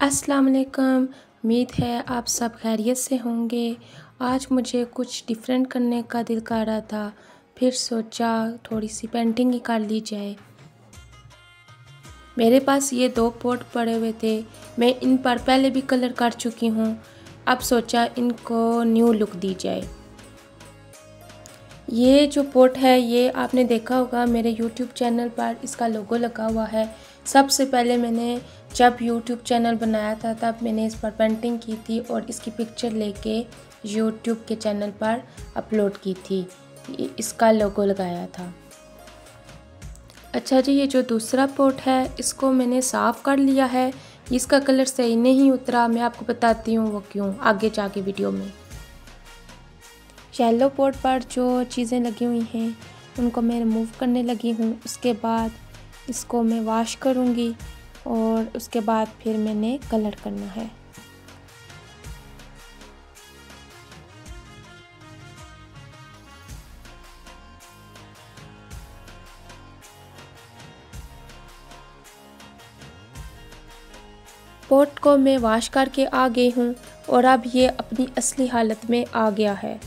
अस्सलाम वालेकुम। उम्मीद है आप सब खैरियत से होंगे। आज मुझे कुछ डिफरेंट करने का दिल कर रहा था। फिर सोचा थोड़ी सी पेंटिंग ही कर ली जाए। मेरे पास ये दो पोट पड़े हुए थे। मैं इन पर पहले भी कलर कर चुकी हूँ। अब सोचा इनको न्यू लुक दी जाए। ये जो पोट है, ये आपने देखा होगा मेरे यूट्यूब चैनल पर इसका लोगो लगा हुआ है। सबसे पहले मैंने जब यूट्यूब चैनल बनाया था, तब मैंने इस पर पेंटिंग की थी और इसकी पिक्चर लेके यूट्यूब के चैनल पर अपलोड की थी। इसका लोगो लगाया था। अच्छा जी, ये जो दूसरा पोर्ट है, इसको मैंने साफ़ कर लिया है। इसका कलर सही नहीं उतरा। मैं आपको बताती हूँ वो क्यों, आगे जाके वीडियो में। शैलो पोर्ट पर जो चीज़ें लगी हुई हैं, उनको मैं रिमूव करने लगी हूँ। उसके बाद इसको मैं वॉश करूँगी। और उसके बाद फिर मैंने कलर करना है। पोट को मैं वाश करके आ गई हूँ और अब ये अपनी असली हालत में आ गया है।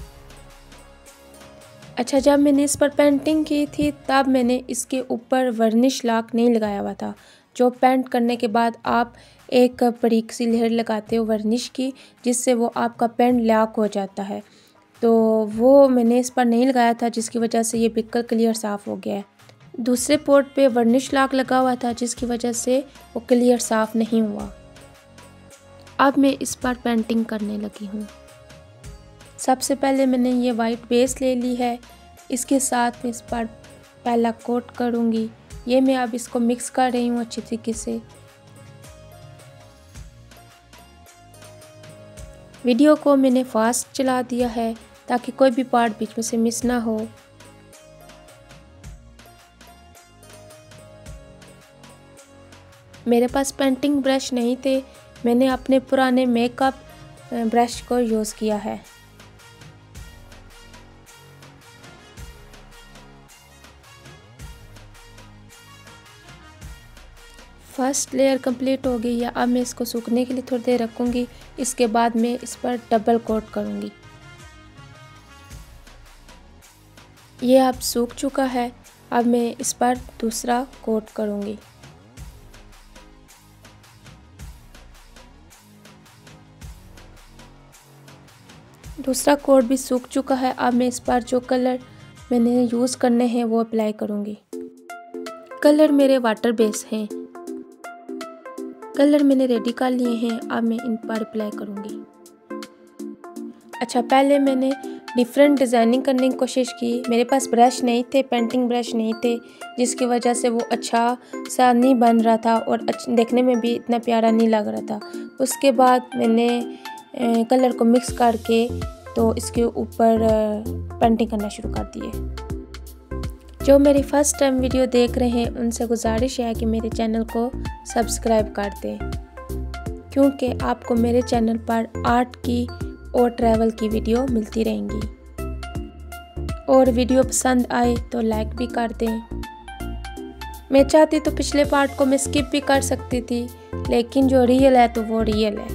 अच्छा जब मैंने इस पर पेंटिंग की थी, तब मैंने इसके ऊपर वर्निश लाक नहीं लगाया हुआ था। जो पेंट करने के बाद आप एक बरीक सी लेयर लगाते हो वर्निश की, जिससे वो आपका पेंट लाक हो जाता है। तो वो मैंने इस पर नहीं लगाया था, जिसकी वजह से ये बिल्कुल क्लियर साफ़ हो गया है। दूसरे पोर्ट पे वर्निश लाक लगा हुआ था, जिसकी वजह से वो क्लियर साफ़ नहीं हुआ। अब मैं इस पर पेंटिंग करने लगी हूँ। सबसे पहले मैंने ये वाइट बेस ले ली है। इसके साथ मैं इस पर पहला कोट करूँगी। ये मैं अब इसको मिक्स कर रही हूँ अच्छी तरीके से। वीडियो को मैंने फास्ट चला दिया है ताकि कोई भी पार्ट बीच में से मिस ना हो। मेरे पास पेंटिंग ब्रश नहीं थे, मैंने अपने पुराने मेकअप ब्रश को यूज़ किया है। फ़र्स्ट लेयर कंप्लीट हो गई है। अब मैं इसको सूखने के लिए थोड़ी देर रखूँगी। इसके बाद मैं इस पर डबल कोट करूँगी। ये अब सूख चुका है। अब मैं इस पर दूसरा कोट करूँगी। दूसरा कोट भी सूख चुका है। अब मैं इस पर जो कलर मैंने यूज़ करने हैं वो अप्लाई करूँगी। कलर मेरे वाटर बेस हैं। कलर मैंने रेडी कर लिए हैं, अब मैं इन पर अप्लाई करूँगी। अच्छा पहले मैंने डिफरेंट डिज़ाइनिंग करने की कोशिश की। मेरे पास ब्रश नहीं थे पेंटिंग ब्रश नहीं थे, जिसकी वजह से वो अच्छा सा नहीं बन रहा था और देखने में भी इतना प्यारा नहीं लग रहा था। उसके बाद मैंने कलर को मिक्स करके तो इसके ऊपर पेंटिंग करना शुरू कर दिए। जो मेरी फ़र्स्ट टाइम वीडियो देख रहे हैं, उनसे गुजारिश है कि मेरे चैनल को सब्सक्राइब कर दें, क्योंकि आपको मेरे चैनल पर आर्ट की और ट्रैवल की वीडियो मिलती रहेंगी। और वीडियो पसंद आए तो लाइक भी कर दें। मैं चाहती तो पिछले पार्ट को मैं स्किप भी कर सकती थी, लेकिन जो रियल है तो वो रियल है।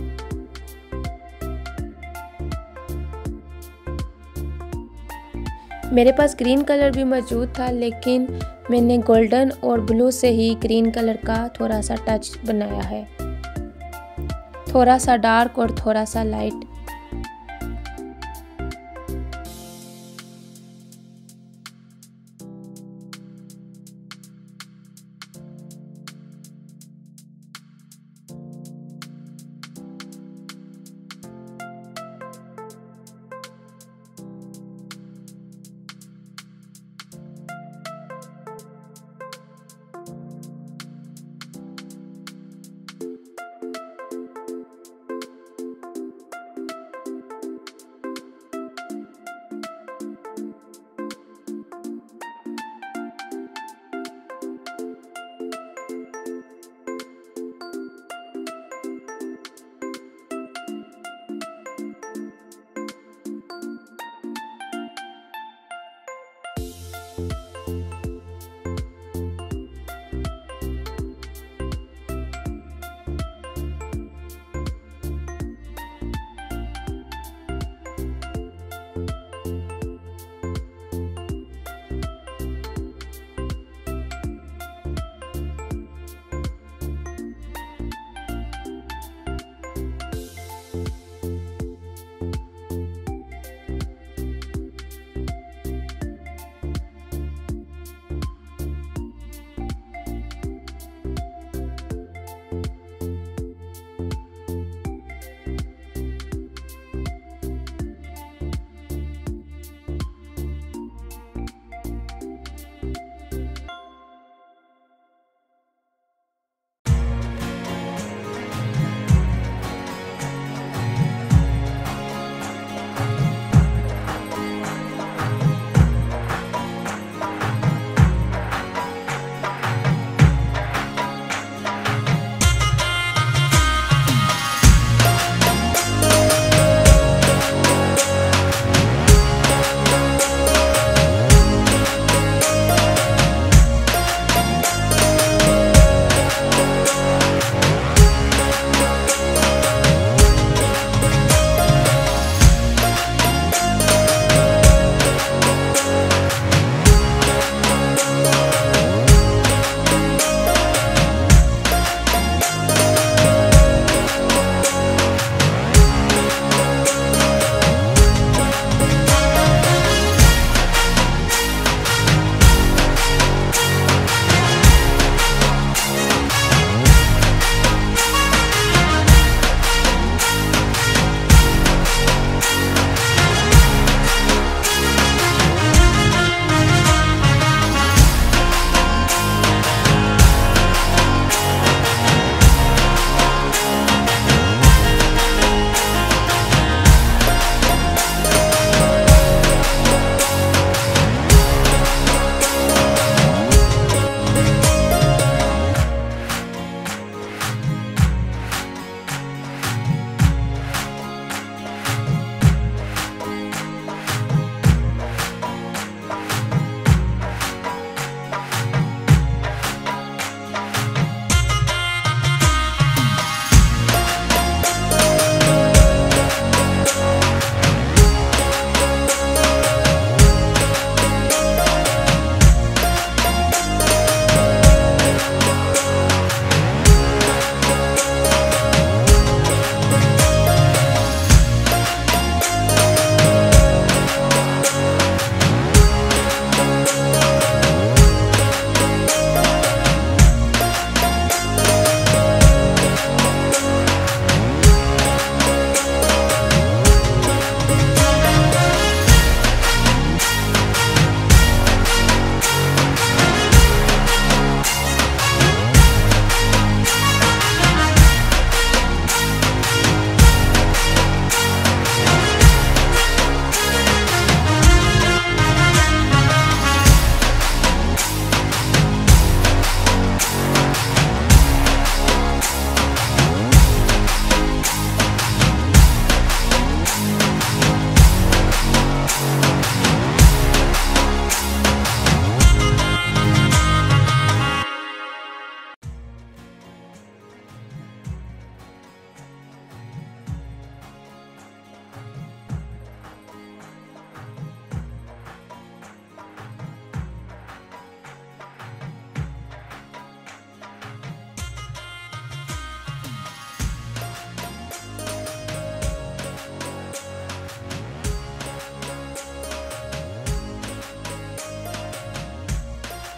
मेरे पास ग्रीन कलर भी मौजूद था, लेकिन मैंने गोल्डन और ब्लू से ही ग्रीन कलर का थोड़ा सा टच बनाया है। थोड़ा सा डार्क और थोड़ा सा लाइट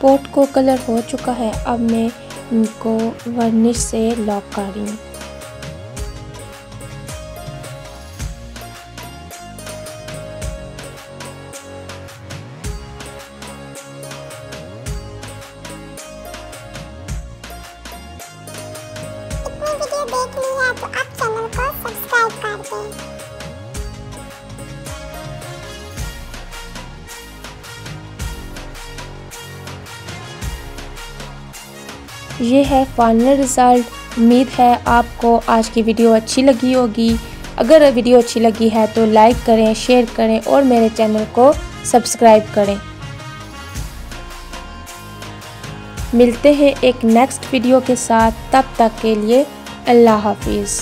पोट को कलर हो चुका है, अब मैं इनको वर्निश से लॉक कर रही हूँ। तो चैनल को सब्सक्राइब कर दें ये है फाइनल रिज़ल्ट उम्मीद है आपको आज की वीडियो अच्छी लगी होगी. अगर वीडियो अच्छी लगी है तो लाइक करें शेयर करें और मेरे चैनल को सब्सक्राइब करें. मिलते हैं एक नेक्स्ट वीडियो के साथ. तब तक के लिए अल्लाह हाफिज़.